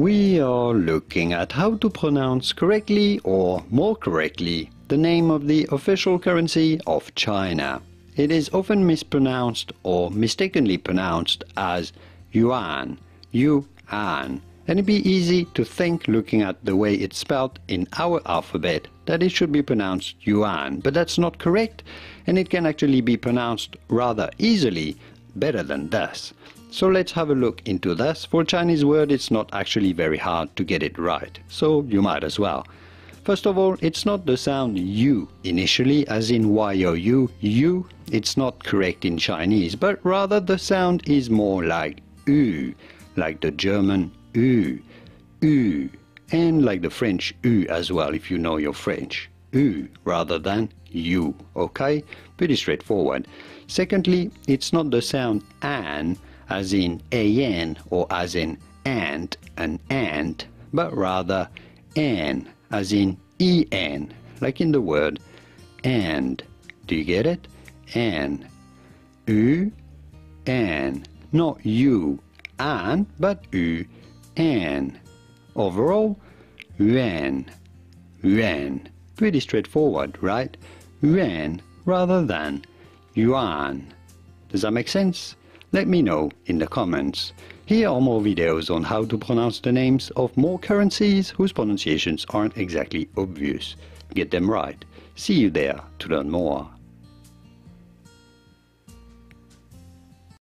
We are looking at how to pronounce correctly or more correctly the name of the official currency of China. It is often mispronounced or mistakenly pronounced as yuan, yuan, and it'd be easy to think looking at the way it's spelled in our alphabet that it should be pronounced yuan, but that's not correct and it can actually be pronounced rather easily better than this. So let's have a look into this. For Chinese word it's not actually very hard to get it right, so you might as well. First of all, it's not the sound U initially, as in Y-O-U, U. It's not correct in Chinese, but rather the sound is more like U, like the German U, U, and like the French U as well, if you know your French. U rather than U, okay? Pretty straightforward. Secondly, it's not the sound an, as in an or as in ant, an ant, but rather an, as in en, like in the word and. Do you get it? An. U, an. Not you, an, but u, an. Overall, yuan, yuan. Pretty straightforward, right? Yuan rather than yuan. Does that make sense? Let me know in the comments. Here are more videos on how to pronounce the names of more currencies whose pronunciations aren't exactly obvious. Get them right. See you there to learn more.